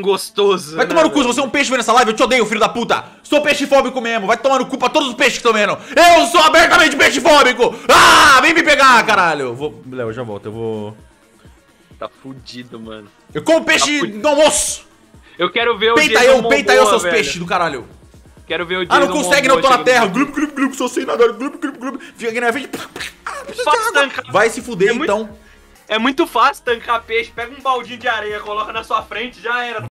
gostoso. Vai né, tomar no né, cu, se você é um peixe vendo essa live, eu te odeio, filho da puta! Sou peixe fóbico mesmo, vai tomar no cu pra todos os peixes que estão vendo! Eu sou abertamente peixe fóbico! Ah, vem me pegar, caralho! Vou... Léo, eu já volto, eu vou... Tá fudido, mano. Eu como tá peixe Tá no almoço! Eu quero ver o Peita Jason eu, peita eu, seus peixes do caralho! Quero ver o Ah, não consegue, não, tô na terra! Glup, glup, glup. sou sem nadar, glup, glup. glub! Fica aqui na frente... Vai se fuder, É muito- então! É muito fácil tancar peixe. Pega um baldinho de areia, coloca na sua frente, já era.